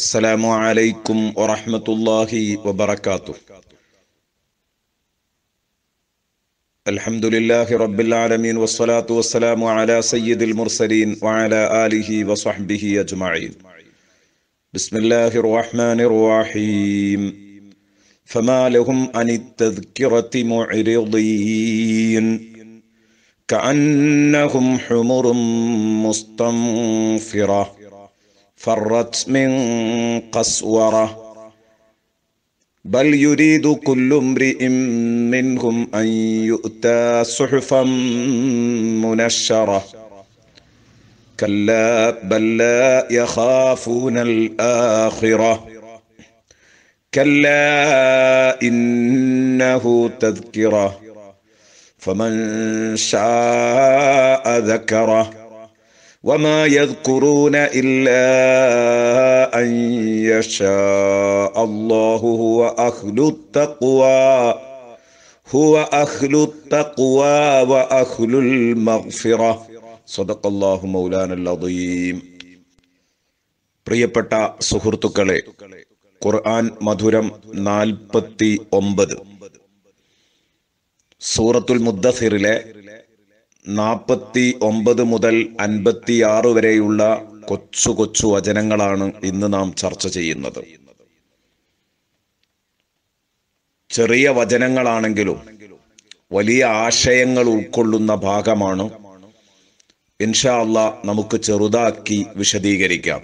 അസ്സലാമു അലൈക്കും വറഹ്മത്തുള്ളാഹി വബറകാതുഹു അൽഹംദുലില്ലാഹി റബ്ബിൽ ആലമീൻ വസ്സലാത്തു വസ്സലാമു അലാ സയ്യിദിൽ മുർസലീൻ വഅലാ ആലിഹി വസഹ്ബിഹി അജ്മഈൻ ബിസ്മില്ലാഹിർ റഹ്മാനിർ റഹീം فما لهم عن التذكرة معرضين كأنهم حمر مستنفره فرت من قسورة. بل يريد كل امرئ منهم أن يؤتى صحفا منشرة. كلا بل لا يخافون الآخرة. كلا إنه تذكرة. فمن شاء ذكره. وما يذكرون إلا أن يشاء الله هو أهل التقوى هو أهل التقوى وأهل المغفرة صدق الله مولانا العظيم പ്രിയപ്പെട്ട സുഹൃത്തുക്കളെ ഖുർആൻ മധുരം നാൽപ്പത്തി ഒമ്പത് സൂറത്തുൽ മുദ്ദസിറിലെ നാൽപ്പത്തി ഒമ്പത് മുതൽ അൻപത്തി ആറ് വരെയുള്ള കൊച്ചു കൊച്ചു വചനങ്ങളാണ് ഇന്ന് നാം ചർച്ച ചെയ്യുന്നത്. ചെറിയ വചനങ്ങളാണെങ്കിലും വലിയ ആശയങ്ങൾ ഉൾക്കൊള്ളുന്ന ഭാഗമാണ്. ഇൻഷാ അല്ല നമുക്ക് ചെറുതാക്കി വിശദീകരിക്കാം.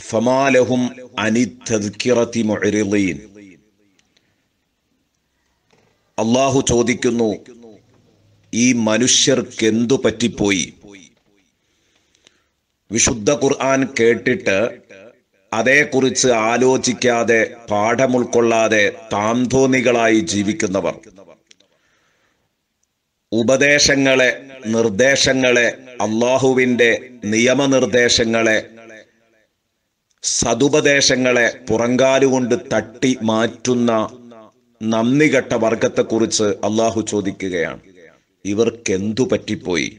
ഫമാലഹും അനിത്തദ്ക്കിറത്തി മുഅരിളീൻ അള്ളാഹു ചോദിക്കുന്നു ഈ മനുഷ്യർക്ക് എന്തു പറ്റിപ്പോയി? വിശുദ്ധ ഖുർആൻ കേട്ടിട്ട് അതേക്കുറിച്ച് ആലോചിക്കാതെ പാഠം ഉൾക്കൊള്ളാതെ താന്തോന്നികളായി ജീവിക്കുന്നവർ. ഉപദേശങ്ങളെ നിർദ്ദേശങ്ങളെ അള്ളാഹുവിന്റെ നിയമനിർദ്ദേശങ്ങളെ സതുപദേശങ്ങളെ പുറങ്കാലുകൊണ്ട് തട്ടി മാറ്റുന്ന നന്ദി കെട്ട വർഗത്തെക്കുറിച്ച് അള്ളാഹു ചോദിക്കുകയാണ്. ഇവർക്ക് എന്തു പറ്റിപ്പോയി?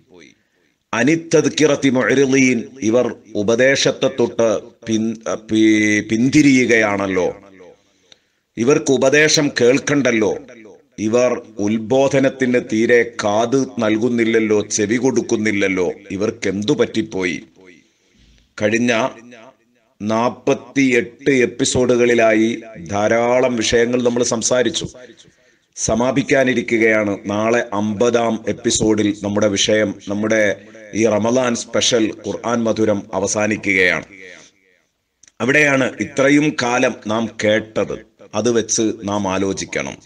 അനിത്തദ്ക്കിറത്തി മൊഴലീൻ ഇവർ ഉപദേശത്തെ തൊട്ട് പിൻ പിന്തിരിയുകയാണല്ലോ. ഇവർക്ക് ഉപദേശം കേൾക്കണ്ടല്ലോ. ഇവർ ഉത്ബോധനത്തിന് തീരെ കാത് നൽകുന്നില്ലല്ലോ ചെവി കൊടുക്കുന്നില്ലല്ലോ. ഇവർക്ക് എന്തു പറ്റിപ്പോയി? കഴിഞ്ഞ നാൽപ്പത്തി എട്ട് എപ്പിസോഡുകളിലായി ധാരാളം വിഷയങ്ങൾ നമ്മൾ സംസാരിച്ചു. സമാപിക്കാനിരിക്കുകയാണ്. നാളെ അമ്പതാം എപ്പിസോഡിൽ നമ്മുടെ വിഷയം നമ്മുടെ ഈ റമദാൻ സ്പെഷ്യൽ ഖുർആൻ മധുരം അവസാനിക്കുകയാണ്. അവിടെയാണ് ഇത്രയും കാലം നാം കേട്ടത്. അത് വെച്ച് നാം ആലോചിക്കണം.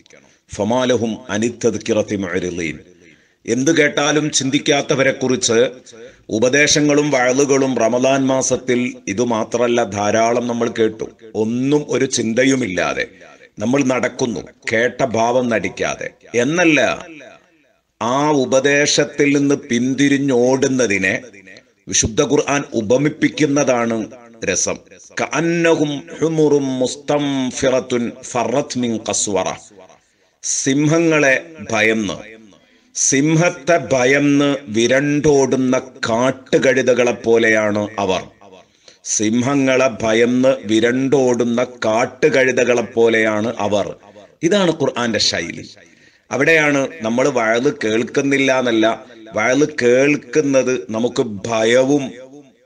ഫമാലഹും അനിത്തദ്ക്കിറത്തി മുഅരിളീൻ എന്ത് കേട്ടാലും ചിന്തിക്കാത്തവരെ കുറിച്ച് ഉപദേശങ്ങളും വഴലുകളും റമദാൻ മാസത്തിൽ ഇതുമാത്രല്ല ധാരാളം നമ്മൾ കേട്ടു. ഒന്നും ഒരു ചിന്തയുമില്ലാതെ നമ്മൾ നടക്കുന്നു കേട്ട ഭാവം നടിക്കാതെ. എന്നല്ല ആ ഉപദേശത്തിൽ നിന്ന് പിന്തിരിഞ്ഞോടുന്നതിനെ വിശുദ്ധ ഖുർആൻ ഉപമിപ്പിക്കുന്നതാണ് രസം. സിംഹങ്ങളെ ഭയന്ന് സിംഹത്തെ ഭയന്ന് വിരണ്ടോടുന്ന കാട്ടുകഴുതകളെ പോലെയാണ് അവർ. സിംഹങ്ങളെ ഭയന്ന് വിരണ്ടോടുന്ന കാട്ടുകഴുതകളെ പോലെയാണ് അവർ. ഇതാണ് ഖുർആന്റെ ശൈലി. അവിടെയാണ് നമ്മൾ വയൽ കേൾക്കുന്നില്ല എന്നല്ല വയൽ കേൾക്കുന്നത് നമുക്ക് ഭയവും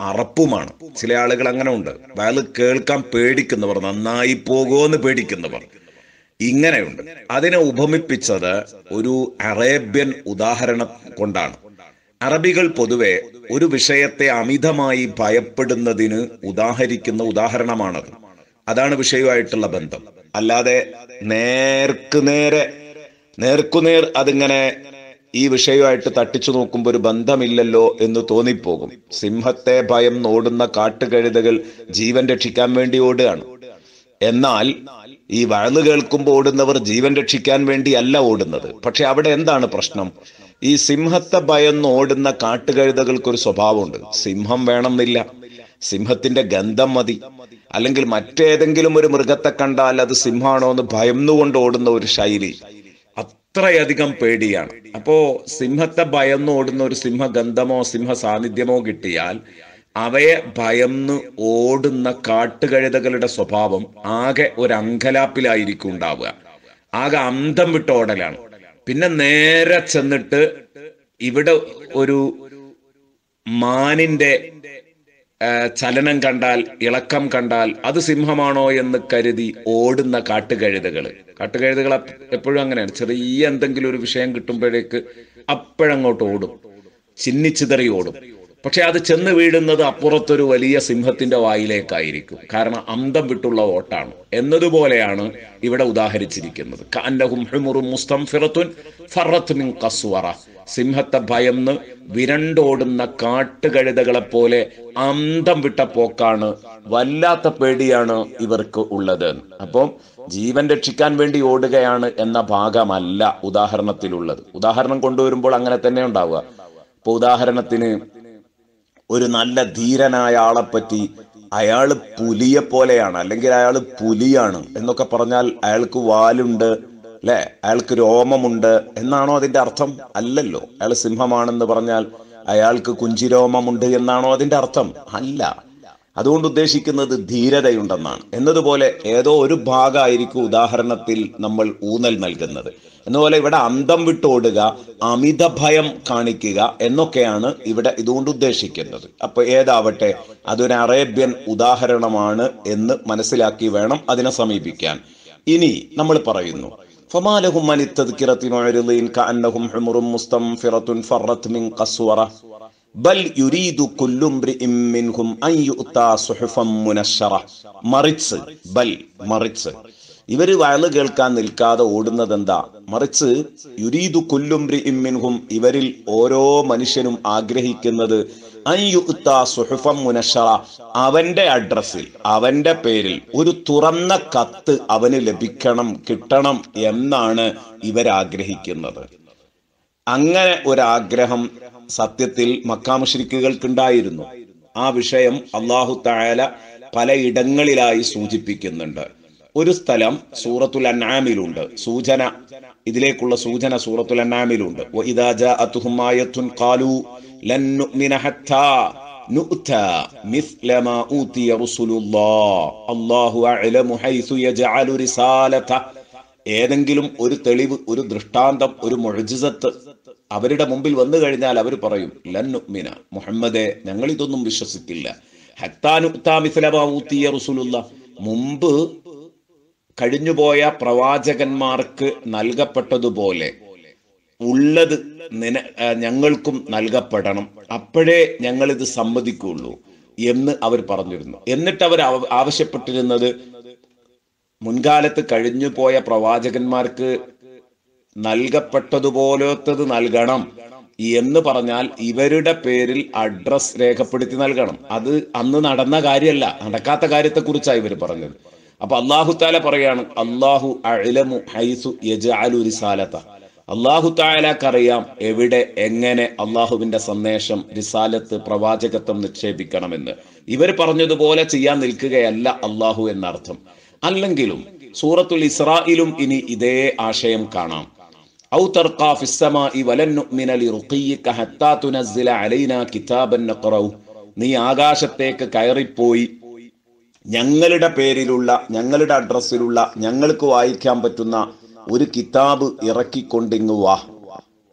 അറപ്പുമാണ്. ചില ആളുകൾ അങ്ങനെ ഉണ്ട് വയൽ കേൾക്കാൻ പേടിക്കുന്നവർ നന്നായി പോകുമോ എന്ന് പേടിക്കുന്നവർ. ഇങ്ങനെയുണ്ട്. അതിനെ ഉപമിപ്പിച്ചത് ഒരു അറേബ്യൻ ഉദാഹരണം കൊണ്ടാണ്. അറബികൾ പൊതുവെ ഒരു വിഷയത്തെ അമിതമായി ഭയപ്പെടുന്നതിന് ഉദാഹരിക്കുന്ന ഉദാഹരണമാണത്. അതാണ് വിഷയവുമായിട്ടുള്ള ബന്ധം. അല്ലാതെ നേർക്ക് നേരെ നേർക്കുനേർ അതിങ്ങനെ ഈ വിഷയമായിട്ട് തട്ടിച്ചു നോക്കുമ്പോൾ ഒരു ബന്ധമില്ലല്ലോ എന്ന് തോന്നിപ്പോകും. സിംഹത്തെ ഭയം ഓടുന്ന കാട്ടുകഴുതകൾ ജീവൻ രക്ഷിക്കാൻ വേണ്ടി ഓടുകയാണ്. എന്നാൽ ഈ വഴന്നു കേൾക്കുമ്പോൾ ഓടുന്നവർ ജീവൻ രക്ഷിക്കാൻ വേണ്ടി അല്ല ഓടുന്നത്. പക്ഷെ അവിടെ എന്താണ് പ്രശ്നം? ഈ സിംഹത്തെ ഭയന്ന് ഓടുന്ന കാട്ടുകഴുതകൾക്ക് ഒരു സ്വഭാവമുണ്ട്. സിംഹം വേണമെന്നില്ല. സിംഹത്തിന്റെ ഗന്ധം മതി. അല്ലെങ്കിൽ മറ്റേതെങ്കിലും ഒരു മൃഗത്തെ കണ്ടാൽ അത് സിംഹമാണോ എന്ന് ഭയന്നുകൊണ്ട് ഓടുന്ന ഒരു ശൈലി അത്രയധികം പേടിയാണ്. അപ്പോ സിംഹത്തെ ഭയന്ന് ഓടുന്ന ഒരു സിംഹഗന്ധമോ സിംഹ സാന്നിധ്യമോ കിട്ടിയാൽ അവയെ ഭയന്ന് ഓടുന്ന കാട്ടുകഴുതകളുടെ സ്വഭാവം ആകെ ഒരു അങ്കലാപ്പിലായിരിക്കും ഉണ്ടാവുക. ആകെ അന്തം വിട്ട് ഓടലാണ്. പിന്നെ നേരെ ചെന്നിട്ട് ഇവിടെ ഒരു മാനിന്റെ ചലനം കണ്ടാൽ ഇളക്കം കണ്ടാൽ അത് സിംഹമാണോ എന്ന് കരുതി ഓടുന്ന കാട്ടുകഴുതകൾ കാട്ടുകഴുതകൾ എപ്പോഴും അങ്ങനെയാണ്. ചെറിയ എന്തെങ്കിലും ഒരു വിഷയം കിട്ടുമ്പോഴേക്ക് അപ്പോഴങ്ങോട്ട് ഓടും. ചിന്നിച്ചിതറി ഓടും. പക്ഷെ അത് ചെന്ന് വീഴുന്നത് അപ്പുറത്തൊരു വലിയ സിംഹത്തിന്റെ വായിലേക്കായിരിക്കും. കാരണം അന്തം വിട്ടുള്ള ഓട്ടാണ്. എന്നതുപോലെയാണ് ഇവിടെ ഉദാഹരിച്ചിരിക്കുന്നത്. മിൻ സിംഹത്തെ ഭയന്ന് വിരണ്ടോടുന്ന കാട്ടുകഴുതകളെ പോലെ അന്തം വിട്ട പോക്കാണ് വല്ലാത്ത പേടിയാണ് ഇവർക്ക് ഉള്ളത്. അപ്പം ജീവൻ രക്ഷിക്കാൻ വേണ്ടി ഓടുകയാണ് എന്ന ഭാഗമല്ല ഉദാഹരണത്തിലുള്ളത്. ഉദാഹരണം കൊണ്ടുവരുമ്പോൾ അങ്ങനെ തന്നെ ഉണ്ടാവുക. ഇപ്പൊ ഉദാഹരണത്തിന് ഒരു നല്ല ധീരനായ ആളെ പറ്റി അയാൾ പുലിയെ പോലെയാണ് അല്ലെങ്കിൽ അയാൾ പുലിയാണ് എന്നൊക്കെ പറഞ്ഞാൽ അയാൾക്ക് വാലുണ്ട് അല്ലെ? അയാൾക്ക് രോമമുണ്ട് എന്നാണോ അതിന്റെ അർത്ഥം? അല്ലല്ലോ. അയാൾ സിംഹമാണെന്ന് പറഞ്ഞാൽ അയാൾക്ക് കുഞ്ചിരോമമുണ്ട് എന്നാണോ അതിന്റെ അർത്ഥം? അല്ല. അതുകൊണ്ട് ഉദ്ദേശിക്കുന്നത് ധീരതയുണ്ടെന്നാണ്. എന്നതുപോലെ ഏതോ ഒരു ഭാഗമായിരിക്കും ഉദാഹരണത്തിൽ നമ്മൾ ഊന്നൽ നൽകുന്നത്. എന്നതുപോലെ ഇവിടെ അന്തം വിട്ടോടുക അമിത ഭയം കാണിക്കുക എന്നൊക്കെയാണ് ഇവിടെ ഇതുകൊണ്ട് ഉദ്ദേശിക്കുന്നത്. അപ്പൊ ഏതാവട്ടെ അതൊരു അറേബ്യൻ ഉദാഹരണമാണ് എന്ന് മനസ്സിലാക്കി വേണം അതിനെ സമീപിക്കാൻ. ഇനി നമ്മൾ പറയുന്നു ഫമാലഹും ബൽ യുരീദു منهم ان യുഅ്താ സുഹുഫം منشره മറിച്ച് ബൽ മറിച്ച്. ഇവർ വയൽ കേൾക്കാൻ നിൽക്കാതെ ഓടുന്നത് എന്താ മറിച്ച് യുരീദു കുല്ലുംബ്രി ഇമ്മിൻഹും ഇവരിൽ ഓരോ മനുഷ്യനും ആഗ്രഹിക്കുന്നത് അവന്റെ അഡ്രസ്സിൽ അവന്റെ പേരിൽ ഒരു തുറന്ന കത്ത് അവന് ലഭിക്കണം കിട്ടണം എന്നാണ് ഇവരാഗ്രഹിക്കുന്നത്. അങ്ങനെ ഒരാഗ്രഹം സത്യത്തിൽ മക്കാമുഷരിക്കുകൾക്കുണ്ടായിരുന്നു ആ വിഷയം അള്ളാഹു തായാല പലയിടങ്ങളിലായി സൂചിപ്പിക്കുന്നുണ്ട്. ഒരു സ്ഥലം സൂറത്തുൽ അന്നാമിലുണ്ട് സൂചന ഇതിലേക്കുള്ള സൂചന സൂറത്തുൽ അന്നാമിലുണ്ട് ഏതെങ്കിലും ഒരു തെളിവ് ഒരു ദൃഷ്ടാന്തം ഒരു മൊഴിജിസത്ത് അവരുടെ മുമ്പിൽ വന്നു കഴിഞ്ഞാൽ അവർ പറയും ലന്നുമിന മുഹമ്മദെ ഞങ്ങൾ ഇതൊന്നും വിശ്വസിക്കില്ല ഹത്താനുത്താമിസ്ലബൂത്തിയ റസൂലുള്ള. മുമ്പ് കഴിഞ്ഞുപോയ പ്രവാചകന്മാർക്ക് നൽകപ്പെട്ടതുപോലെ ഉള്ളത് നിന ഞങ്ങൾക്കും നൽകപ്പെടണം. അപ്പോഴേ ഞങ്ങൾ ഇത് സമ്മതിക്കുള്ളൂ എന്ന് അവർ പറഞ്ഞിരുന്നു. എന്നിട്ട് അവർ ആവശ്യപ്പെട്ടിരുന്നത് മുൻകാലത്ത് കഴിഞ്ഞു പോയ പ്രവാചകന്മാർക്ക് നൽകപ്പെട്ടതുപോലത്തത് നൽകണം എന്ന് പറഞ്ഞാൽ ഇവരുടെ പേരിൽ അഡ്രസ് രേഖപ്പെടുത്തി നൽകണം. അത് അന്ന് നടന്ന കാര്യമല്ല നടക്കാത്ത കാര്യത്തെ കുറിച്ചാണ് ഇവർ പറഞ്ഞത്. അപ്പൊ അള്ളാഹു താല പറയാണ് അള്ളാഹു അഴലമു ഹൈസു യജാലു റിസാലത്ത അള്ളാഹു താലാക്കറിയാം എവിടെ എങ്ങനെ അള്ളാഹുവിന്റെ സന്ദേശം റിസാലത്ത് പ്രവാചകത്വം നിക്ഷേപിക്കണമെന്ന്. ഇവർ പറഞ്ഞതുപോലെ ചെയ്യാൻ നിൽക്കുകയല്ല അള്ളാഹു എന്നർത്ഥം. അല്ലെങ്കിലും സൂറത്തുൽ ഇസ്രായിലും ഇനി ഇതേ ആശയം കാണാം. ഔ കിതാബൻ നഖറൗ നീ ആകാശത്തേക്ക് കയറിപ്പോയി. ഞങ്ങളുടെ പേരിലുള്ള ഞങ്ങളുടെ അഡ്രസ്സിലുള്ള ഞങ്ങൾക്ക് വായിക്കാൻ പറ്റുന്ന ഒരു കിതാബ് ഇറക്കിക്കൊണ്ടിങ്ങു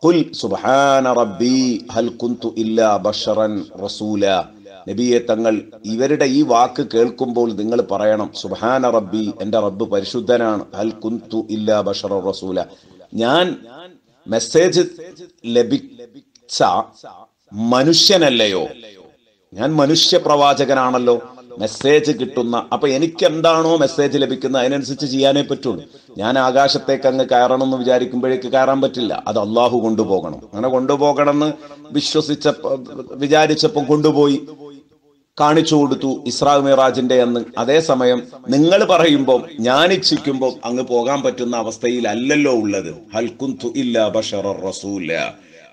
ഖുൽ സുബ്ഹാന റബ്ബി ഹൽ കുന്തു ഇല്ലാ റസൂല. നബിയെ തങ്ങൾ ഇവരുടെ ഈ വാക്ക് കേൾക്കുമ്പോൾ നിങ്ങൾ പറയണം സുബ്ഹാന റബ്ബി എന്റെ റബ്ബ് പരിശുദ്ധനാണ്. ഹൽ കുന്തു ഇല്ലാ ബഷറ റസൂല. ഞാൻ മെസ്സേജ് ലഭിച്ച മനുഷ്യനല്ലയോ? ഞാൻ മനുഷ്യ പ്രവാചകനാണല്ലോ മെസ്സേജ് കിട്ടുന്ന അപ്പൊ എനിക്ക് എന്താണോ മെസ്സേജ് ലഭിക്കുന്നത്? അതിനനുസരിച്ച് ചെയ്യാനേ പറ്റുള്ളൂ. ഞാൻ ആകാശത്തേക്ക് അങ്ങ് കയറണം എന്ന് വിചാരിക്കുമ്പോഴേക്ക് കയറാൻ പറ്റില്ല. അത് അള്ളാഹു കൊണ്ടുപോകണം. അങ്ങനെ കൊണ്ടുപോകണം എന്ന് വിശ്വസിച്ചപ്പോ വിചാരിച്ചപ്പോ കൊണ്ടുപോയി. കാണിച്ചു കൊടുത്തു ഇസ്രാ മിറാജിന്റെ അന്ന് അതേസമയം നിങ്ങൾ പറയുമ്പോൾ ഞാൻ ഇച്ഛിക്കുമ്പോൾ അങ്ങ് പോകാൻ പറ്റുന്ന അവസ്ഥയിലല്ലല്ലോ ഉള്ളത്. ഹൽക്കുന്തു ഇല്ല ബഷറ റസൂല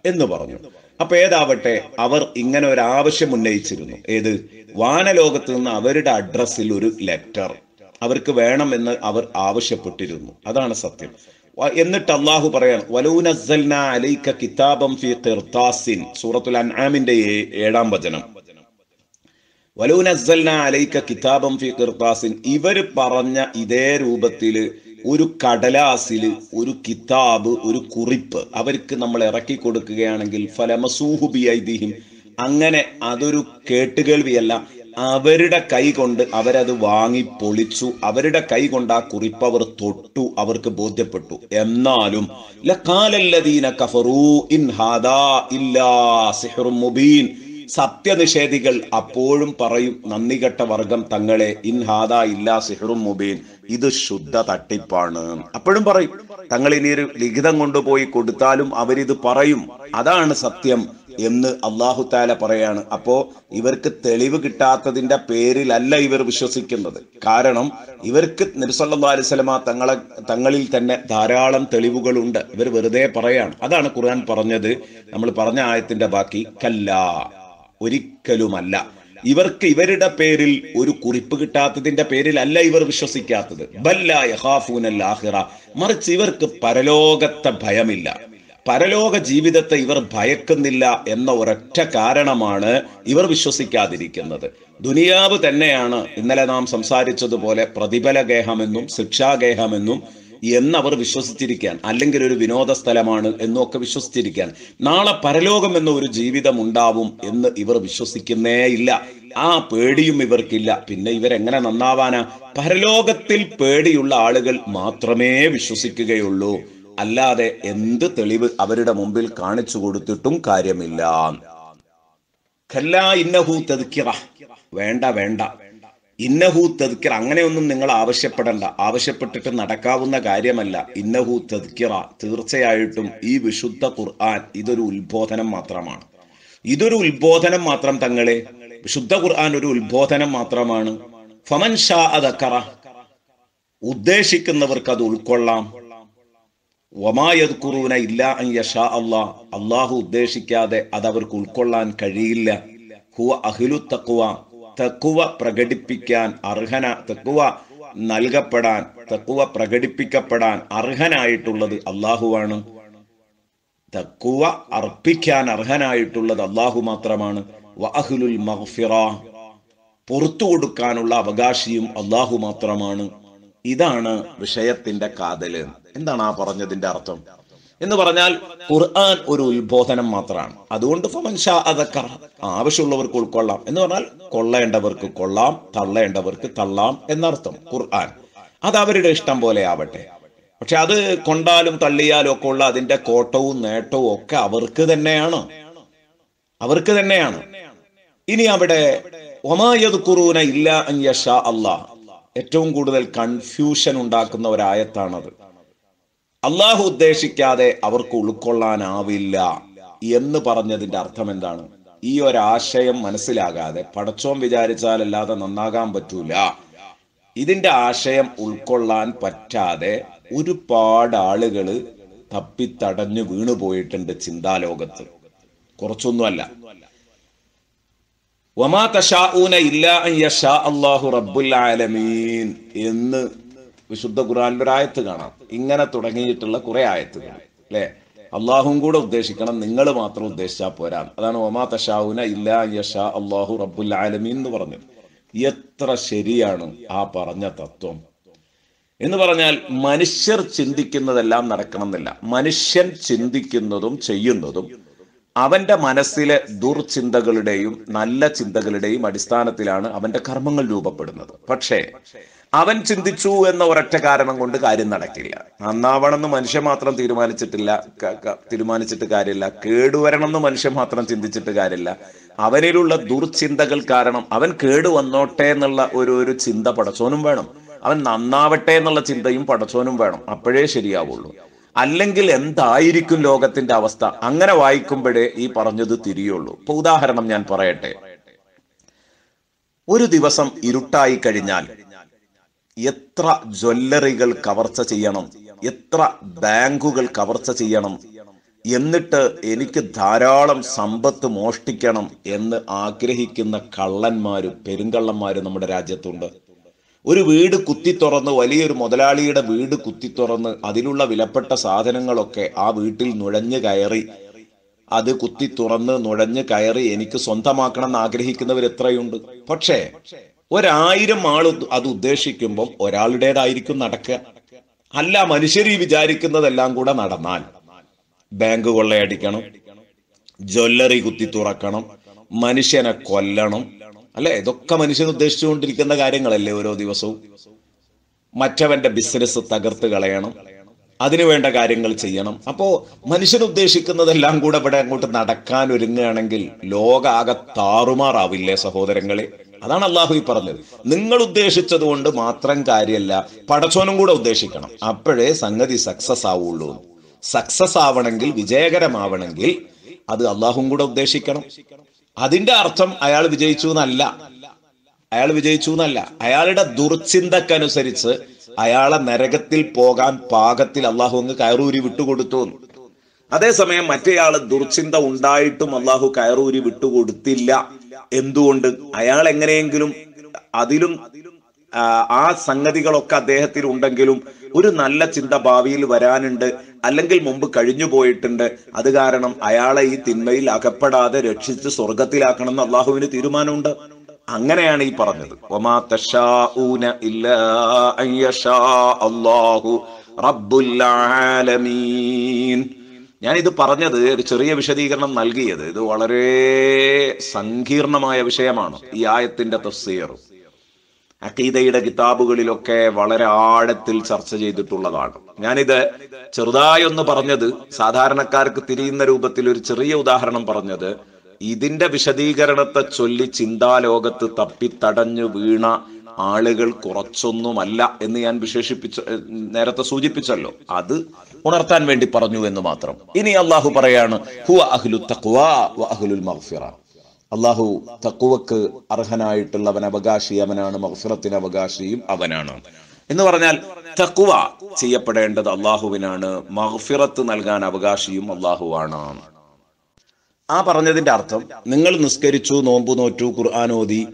എന്ന് പറഞ്ഞു. അപ്പൊ ഏതാവട്ടെ അവർ ഇങ്ങനെ ഒരു ആവശ്യം ഉന്നയിച്ചിരുന്നു. ഏത്? വാനലോകത്ത് നിന്ന് അവരുടെ അഡ്രസ്സിൽ ഒരു ലെറ്റർ. അവർക്ക് വേണമെന്ന് അവർ ആവശ്യപ്പെട്ടിരുന്നു. അതാണ് സത്യം. എന്നിട്ട് അള്ളാഹു പറയാൻ കിതാബം ഫി ഖിർതാസിൻ സൂറത്തുൽ അൻആമിന്റെ ഏഴാം വചനം. വലൂനസ്സൽന അലൈക്ക കിതാബം ഫി കിർത്താസിൻ ഇവർ പറഞ്ഞ ഇതേ രൂപത്തിൽ ഒരു കടലാസിൽ ഒരു കിതാബ് ഒരു കുറിപ്പ് അവർക്ക് നമ്മൾ ഇറക്കി കൊടുക്കുകയാണെങ്കിൽ ഫലമസൂഹുബി ഐതിഹ്യം അങ്ങനെ അതൊരു കേട്ടുകേൾവിയല്ല. അവരുടെ കൈ കൊണ്ട് അവരത് വാങ്ങി പൊളിച്ചു. അവരുടെ കൈ കൊണ്ട് ആ കുറിപ്പ് അവർ തൊട്ടു അവർക്ക് ബോധ്യപ്പെട്ടു. എന്നാലും ലക്കാലല്ലദീന ഇൻ ഹാദാ ഇല്ലാ മുബീൻ. സത്യനിഷേധികൾ അപ്പോഴും പറയും നന്ദികെട്ട വർഗം തങ്ങളെ ഇൻ ഹാദാ ഇല്ലാ സിഹറും മുബീൻ. ഇത് ശുദ്ധ തട്ടിപ്പാണ്. അപ്പോഴും പറയും തങ്ങൾ ഇനി ഒരു ലിഖിതം കൊണ്ടുപോയി കൊടുത്താലും അവരിത് പറയും. അതാണ് സത്യം എന്ന് അള്ളാഹു താല പറയാണ്. അപ്പോ ഇവർക്ക് തെളിവ് കിട്ടാത്തതിന്റെ പേരിലല്ല ഇവർ വിശ്വസിക്കുന്നത്. കാരണം ഇവർക്ക് നബിസല്ലാ അലിസ്ലമ തങ്ങളെ തങ്ങളിൽ തന്നെ ധാരാളം തെളിവുകളുണ്ട്. ഇവർ വെറുതെ പറയാണ്. അതാണ് ഖുർആൻ പറഞ്ഞത്. നമ്മൾ പറഞ്ഞ ആയത്തിന്റെ ബാക്കി കല്ല. ഒരിക്കലുമല്ല. ഇവർക്ക് ഇവരുടെ പേരിൽ ഒരു കുറിപ്പ് കിട്ടാത്തതിന്റെ പേരിലല്ല ഇവർ വിശ്വസിക്കാത്തത്. മറിച്ച് ഇവർക്ക് പരലോകത്തെ ഭയമില്ല. പരലോക ജീവിതത്തെ ഇവർ ഭയക്കുന്നില്ല എന്ന ഒരൊറ്റ കാരണമാണ് ഇവർ വിശ്വസിക്കാതിരിക്കുന്നത്. ദുനിയാവ് തന്നെയാണ് ഇന്നലെ നാം സംസാരിച്ചതുപോലെ പ്രതിഫലഗേഹമെന്നും ശിക്ഷാഗേഹമെന്നും എന്നവർ വിശ്വസിച്ചിരിക്കാൻ അല്ലെങ്കിൽ ഒരു വിനോദ സ്ഥലമാണ് എന്നൊക്കെ വിശ്വസിച്ചിരിക്കാൻ. നാളെ പരലോകം എന്ന ഒരു ജീവിതം ഉണ്ടാവും എന്ന് ഇവർ വിശ്വസിക്കുന്നേ ഇല്ല. ആ പേടിയും ഇവർക്കില്ല. പിന്നെ ഇവരെങ്ങനെ നന്നാവാനാ? പരലോകത്തിൽ പേടിയുള്ള ആളുകൾ മാത്രമേ വിശ്വസിക്കുകയുള്ളൂ. അല്ലാതെ എന്ത് തെളിവ് അവരുടെ മുമ്പിൽ കാണിച്ചു കൊടുത്തിട്ടും കാര്യമില്ല. ഖല്ലാ ഇന്നഹു തദ്ക്കിറ വേണ്ട വേണ്ട. ഇന്നഹു തദ്ക്കിർ അങ്ങനെയൊന്നും നിങ്ങൾ ആവശ്യപ്പെടണ്ട. ആവശ്യപ്പെട്ടിട്ട് നടക്കാവുന്ന കാര്യമല്ല. ഇന്നഹു തദ്ക്കിറ. തീർച്ചയായിട്ടും ഈ വിശുദ്ധ ഖുർആൻ ഇതൊരു ഉത്ബോധനം മാത്രമാണ്. ഇതൊരു ഉത്ബോധനം മാത്രം തങ്ങളെ. വിശുദ്ധ ഖുർആൻ ഒരു ഉത്ബോധനം മാത്രമാണ്. ഫമൻ ഷാ അതക്കറ ഉദ്ദേശിക്കുന്നവർക്ക് അത് ഉൾക്കൊള്ളാം. വമായദ്കുറൂന ഇല്ല യശാ അള്ളാ. അള്ളാഹു ഉദ്ദേശിക്കാതെ അത് അവർക്ക് ഉൾക്കൊള്ളാൻ കഴിയില്ല. ഹുവ അഹിലു തക്കുവ തക്കുവ പ്രകടിപ്പിക്കാൻ അർഹന തക്കുവ നൽകപ്പെടാൻ തക്കുവ പ്രകടിപ്പിക്കപ്പെടാൻ അർഹനായിട്ടുള്ളത് അള്ളാഹുവാണ്. തക്കുവ അർപ്പിക്കാൻ അർഹനായിട്ടുള്ളത് അള്ളാഹു മാത്രമാണ്. വഅഹ്ലുൽ മഗ്ഫിറ പുറത്തു കൊടുക്കാനുള്ള അവകാശിയും അള്ളാഹു മാത്രമാണ്. ഇതാണ് വിഷയത്തിന്റെ കാതൽ. എന്താണ് ആ പറഞ്ഞതിന്റെ അർത്ഥം? എന്ന് പറഞ്ഞാൽ ഖുർആൻ ഒരു ഉത്ബോധനം മാത്രമാണ്. അതുകൊണ്ട് ഫമൻഷാ അതക്കറ ആവശ്യമുള്ളവർക്ക് ഉൾക്കൊള്ളാം. എന്ന് പറഞ്ഞാൽ കൊള്ളേണ്ടവർക്ക് കൊള്ളാം തള്ളേണ്ടവർക്ക് തള്ളാം എന്നർത്ഥം ഖുർആൻ. അത് അവരുടെ ഇഷ്ടം പോലെ ആവട്ടെ. പക്ഷെ അത് കൊണ്ടാലും തള്ളിയാലും ഒക്കെ ഉള്ള അതിന്റെ കോട്ടവും നേട്ടവും ഒക്കെ അവർക്ക് തന്നെയാണ്. അവർക്ക് തന്നെയാണ്. ഇനി അവിടെ ഒമായത് കുറൂന ഇല്ല അള്ളാഹ് ഏറ്റവും കൂടുതൽ കൺഫ്യൂഷൻ ഉണ്ടാക്കുന്ന ഒരായത്താണത്. അള്ളാഹു ഉദ്ദേശിക്കാതെ അവർക്ക് ഉൾക്കൊള്ളാനാവില്ല എന്ന് പറഞ്ഞതിന്റെ അർത്ഥം എന്താണ് ഈ ഒരാശയം മനസ്സിലാകാതെ പടച്ചോം വിചാരിച്ചാലല്ലാതെ നന്നാകാൻ പറ്റൂല. ഇതിന്റെ ആശയം ഉൾക്കൊള്ളാൻ പറ്റാതെ ഒരുപാട് ആളുകൾ തപ്പിത്തടഞ്ഞു വീണുപോയിട്ടുണ്ട് ചിന്താലോകത്ത്. കുറച്ചൊന്നുമല്ല. വമാ തഷാഊന ഇല്ല അള്ളാഹു റബ്ബുൽ ആലമീൻ എന്ന് വിശുദ്ധ ആയത്ത് കാണാം. ഇങ്ങനെ തുടങ്ങിയിട്ടുള്ള കുറെ ആയത്തുകൾ അല്ലെ? അള്ളാഹും കൂടെ ഉദ്ദേശിക്കണം നിങ്ങൾ മാത്രം ഉദ്ദേശിച്ചാൽ പോരാ. അതാണ് ഒമാ തഷാവുന ഇല്ല യഷ അള്ളാഹു റബ്ബുൽ ആലമീൻ എന്ന് പറഞ്ഞു എത്ര ശരിയാണ് ആ പറഞ്ഞ തത്വം? എന്ന് പറഞ്ഞാൽ മനുഷ്യർ ചിന്തിക്കുന്നതെല്ലാം നടക്കണമെന്നില്ല. മനുഷ്യൻ ചിന്തിക്കുന്നതും ചെയ്യുന്നതും അവന്റെ മനസ്സിലെ ദുർചിന്തകളുടെയും നല്ല ചിന്തകളുടെയും അടിസ്ഥാനത്തിലാണ് അവന്റെ കർമ്മങ്ങൾ രൂപപ്പെടുന്നത്. പക്ഷേ അവൻ ചിന്തിച്ചു എന്ന ഒരൊറ്റ കാരണം കൊണ്ട് കാര്യം നടക്കില്ല. നന്നാവണമെന്ന് മനുഷ്യൻ മാത്രം തീരുമാനിച്ചിട്ടില്ല തീരുമാനിച്ചിട്ട് കാര്യമില്ല. കേടുവരണമെന്ന് മനുഷ്യൻ മാത്രം ചിന്തിച്ചിട്ട് കാര്യമില്ല. അവനിലുള്ള ദുർചിന്തകൾ കാരണം അവൻ കേടു വന്നോട്ടെ എന്നുള്ള ഒരു ഒരു ചിന്ത പടച്ചോനും വേണം. അവൻ നന്നാവട്ടെ എന്നുള്ള ചിന്തയും പടച്ചോനും വേണം. അപ്പോഴേ ശരിയാവുള്ളൂ. അല്ലെങ്കിൽ എന്തായിരിക്കും ലോകത്തിന്റെ അവസ്ഥ? അങ്ങനെ വായിക്കുമ്പോഴേ ഈ പറഞ്ഞത് തിരിയുള്ളൂ. ഇപ്പൊ ഉദാഹരണം ഞാൻ പറയട്ടെ. ഒരു ദിവസം ഇരുട്ടായി കഴിഞ്ഞാൽ എത്ര ജ്വല്ലറികൾ കവർച്ച ചെയ്യണം? എത്ര ബാങ്കുകൾ കവർച്ച ചെയ്യണം? എന്നിട്ട് എനിക്ക് ധാരാളം സമ്പത്ത് മോഷ്ടിക്കണം എന്ന് ആഗ്രഹിക്കുന്ന കള്ളന്മാരും പെരുങ്കള്ളന്മാരും നമ്മുടെ രാജ്യത്തുണ്ട്. ഒരു വീട് കുത്തി തുറന്ന് വലിയൊരു മുതലാളിയുടെ വീട് കുത്തി തുറന്ന് അതിലുള്ള വിലപ്പെട്ട സാധനങ്ങളൊക്കെ ആ വീട്ടിൽ നുഴഞ്ഞു കയറി അത് കുത്തി തുറന്ന് നുഴഞ്ഞു കയറി എനിക്ക് സ്വന്തമാക്കണം എന്ന് ആഗ്രഹിക്കുന്നവർ എത്രയുണ്ട്? പക്ഷേ ഒരായിരം ആൾ അത് ഉദ്ദേശിക്കുമ്പോൾ ഒരാളുടേതായിരിക്കും നടക്കുക. അല്ല മനുഷ്യർ ഈ വിചാരിക്കുന്നതെല്ലാം കൂടെ നടന്നാൽ ബാങ്ക് കൊള്ളയടിക്കണം ജ്വല്ലറി കുത്തി തുറക്കണം മനുഷ്യനെ കൊല്ലണം. അല്ലെ? ഇതൊക്കെ മനുഷ്യൻ ഉദ്ദേശിച്ചുകൊണ്ടിരിക്കുന്ന കാര്യങ്ങളല്ലേ ഓരോ ദിവസവും. മറ്റവന്റെ ബിസിനസ് തകർത്ത് കളയണം അതിനു വേണ്ട കാര്യങ്ങൾ ചെയ്യണം. അപ്പോ മനുഷ്യൻ ഉദ്ദേശിക്കുന്നതെല്ലാം കൂടെ ഇവിടെ അങ്ങോട്ട് നടക്കാൻ ഒരുങ്ങുകയാണെങ്കിൽ ലോകാകെ താറുമാറാവില്ലേ സഹോദരങ്ങളെ? അതാണ് അള്ളാഹു ഈ പറഞ്ഞത്. നിങ്ങൾ ഉദ്ദേശിച്ചത് കൊണ്ട് മാത്രം കാര്യമല്ല പടച്ചോനും കൂടെ ഉദ്ദേശിക്കണം. അപ്പോഴേ സംഗതി സക്സസ് ആവുള്ളൂ. സക്സസ് ആവണമെങ്കിൽ വിജയകരമാവണമെങ്കിൽ അത് അള്ളാഹും കൂടെ ഉദ്ദേശിക്കണം. അതിന്റെ അർത്ഥം അയാൾ വിജയിച്ചു എന്നല്ല. അയാൾ വിജയിച്ചു എന്നല്ല. അയാളുടെ ദുർചിന്തക്കനുസരിച്ച് അയാളെ നരകത്തിൽ പോകാൻ പാകത്തിൽ അള്ളാഹു അങ്ങ് കയറൂരി വിട്ടുകൊടുത്തു. അതേസമയം മറ്റേയാൾ ദുർചിന്ത ഉണ്ടായിട്ടും അള്ളാഹു കയറൂരി വിട്ടുകൊടുത്തില്ല. എന്തുകൊണ്ട്? അയാൾ എങ്ങനെയെങ്കിലും അതിലും ആ, സംഗതികളൊക്കെ അദ്ദേഹത്തിൽ ഉണ്ടെങ്കിലും ഒരു നല്ല ചിന്ത ഭാവിയിൽ വരാനുണ്ട് അല്ലെങ്കിൽ മുമ്പ് കഴിഞ്ഞു പോയിട്ടുണ്ട്. അത് കാരണം അയാളെ ഈ തിന്മയിൽ അകപ്പെടാതെ രക്ഷിച്ച് സ്വർഗത്തിലാക്കണം എന്ന് അള്ളാഹുവിന് തീരുമാനമുണ്ട്. അങ്ങനെയാണ് ഈ പറഞ്ഞത്. ഒമാ തശാഊന ഇല്ലാ ആലമീൻ. ഞാൻ ഇത് പറഞ്ഞത് ഒരു ചെറിയ വിശദീകരണം നൽകിയത്. ഇത് വളരെ സങ്കീർണമായ വിഷയമാണ്. ഈ ആയത്തിന്റെ തഫ്സീർ. അക്കീതയുടെ കിതാബുകളിലൊക്കെ വളരെ ആഴത്തിൽ ചർച്ച ചെയ്തിട്ടുള്ളതാണ്. ഞാനിത് ചെറുതായി ഒന്ന് പറഞ്ഞത് സാധാരണക്കാർക്ക് തിരിയുന്ന രൂപത്തിൽ ഒരു ചെറിയ ഉദാഹരണം പറഞ്ഞത് ഇതിന്റെ വിശദീകരണത്തെ ചൊല്ലി ചിന്താലോകത്ത് തപ്പിത്തടഞ്ഞു വീണ ആളുകൾ കുറച്ചൊന്നുമല്ല എന്ന് ഞാൻ വിശേഷിപ്പിച്ച നേരത്തെ സൂചിപ്പിച്ചല്ലോ. അത് ഉണർത്താൻ വേണ്ടി പറഞ്ഞു എന്ന് മാത്രം. ഇനി അള്ളാഹു പറയാണ് ഹുവ വ അഹ്ലുൽ മഗ്ഫിറ. അള്ളാഹു തക്കുവക്ക് അർഹനായിട്ടുള്ളവൻ അവകാശി അവനാണ് മഹസുറത്തിന് അവകാശിയും അവനാണ്. എന്ന് പറഞ്ഞാൽ തക്കുവ ചെയ്യപ്പെടേണ്ടത് അള്ളാഹുവിനാണ് മഹഫിറത്ത് നൽകാൻ അവകാശിയും അള്ളാഹുവാണ് ആ പറഞ്ഞതിന്റെ അർത്ഥം നിങ്ങൾ നിസ്കരിച്ചു നോമ്പു നോറ്റു ഖുർആൻ ഓതി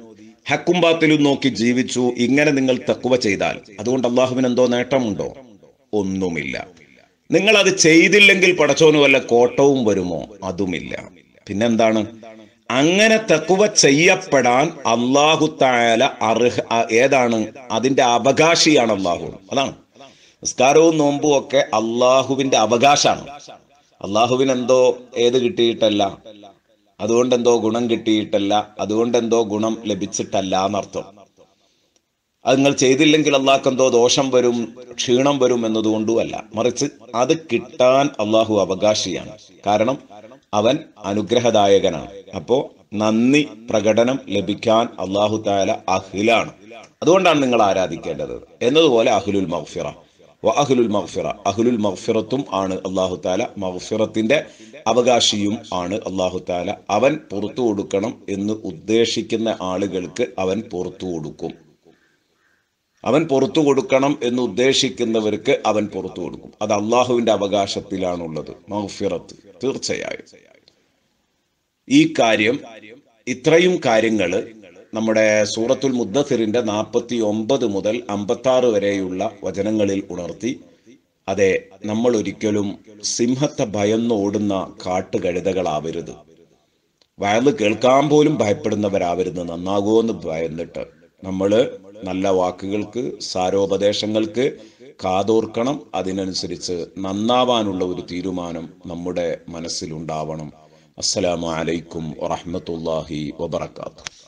ഹക്കും ബാത്തിലും നോക്കി ജീവിച്ചു. ഇങ്ങനെ നിങ്ങൾ തക്കുവ ചെയ്താൽ അതുകൊണ്ട് അള്ളാഹുവിന് എന്തോ നേട്ടമുണ്ടോ? ഒന്നുമില്ല. നിങ്ങൾ അത് ചെയ്തില്ലെങ്കിൽ പടച്ചോന് വല്ല കോട്ടവും വരുമോ? അതുമില്ല. പിന്നെന്താണ്? അങ്ങനെ തക്കുവ ചെയ്യപ്പെടാൻ അള്ളാഹു തായാല അർഹ ഏതാണ്? അതിന്റെ അവകാശിയാണ് അള്ളാഹു. അതാണ്. നിസ്കാരവും നോമ്പും ഒക്കെ അള്ളാഹുവിന്റെ അവകാശമാണ് അള്ളാഹുവിന് എന്തോ ഏത് കിട്ടിയിട്ടല്ല? അതുകൊണ്ട് എന്തോ ഗുണം കിട്ടിയിട്ടല്ല അതുകൊണ്ട് എന്തോ ഗുണം ലഭിച്ചിട്ടല്ല എന്നർത്ഥം. അത് നിങ്ങൾ ചെയ്തില്ലെങ്കിൽ അള്ളാഹ്ക്ക് എന്തോ ദോഷം വരും ക്ഷീണം വരും എന്നതുകൊണ്ടുമല്ല. മറിച്ച് അത് കിട്ടാൻ അള്ളാഹു അവകാശിയാണ്. കാരണം അവൻ അനുഗ്രഹദായകനാണ്. അപ്പോ നന്ദി പ്രകടനം ലഭിക്കാൻ അള്ളാഹു താല അഖിലാണ്. അതുകൊണ്ടാണ് നിങ്ങൾ ആരാധിക്കേണ്ടത്. എന്നതുപോലെ അഹ്ലുൽ മഗ്ഫിറ. വ അഹ്ലുൽ മഗ്ഫിറ. അഹ്ലുൽ മഗ്ഫിറത്തും ആണ് അള്ളാഹു താല മഗ്ഫിറത്തിന്റെ അവകാശിയും ആണ് അള്ളാഹു താല അവൻ പുറത്തു കൊടുക്കണം എന്ന് ഉദ്ദേശിക്കുന്ന ആളുകൾക്ക് അവൻ പുറത്തു കൊടുക്കും. അവൻ പുറത്തു കൊടുക്കണം എന്ന് ഉദ്ദേശിക്കുന്നവർക്ക് അവൻ പുറത്തു കൊടുക്കും. അത് അള്ളാഹുവിന്റെ അവകാശത്തിലാണുള്ളത്. മഹ്ഫിറത്ത് തീർച്ചയായും. ഈ കാര്യം ഇത്രയും കാര്യങ്ങൾ നമ്മുടെ സൂറത്തുൽ മുദ്ദസിറിന്റെ നാൽപ്പത്തി ഒമ്പത് മുതൽ അമ്പത്തി ആറ് വരെയുള്ള വചനങ്ങളിൽ ഉണർത്തി അതെ നമ്മൾ ഒരിക്കലും സിംഹത്തെ ഭയന്ന് ഓടുന്ന കാട്ടുകഴുതകളാവരുത്. വയന്ന് കേൾക്കാൻ പോലും ഭയപ്പെടുന്നവരാവരുത് നന്നാകുമോ എന്ന് ഭയന്നിട്ട്. നമ്മൾ നല്ല വാക്കുകൾക്ക് സാരോപദേശങ്ങൾക്ക് കാതോർക്കണം. അതിനനുസരിച്ച് നന്നാവാനുള്ള ഒരു തീരുമാനം നമ്മുടെ മനസ്സിലുണ്ടാവണം. അസ്സലാമു അലൈക്കും വറഹ്മത്തുള്ളാഹി വബറകാതുഹു.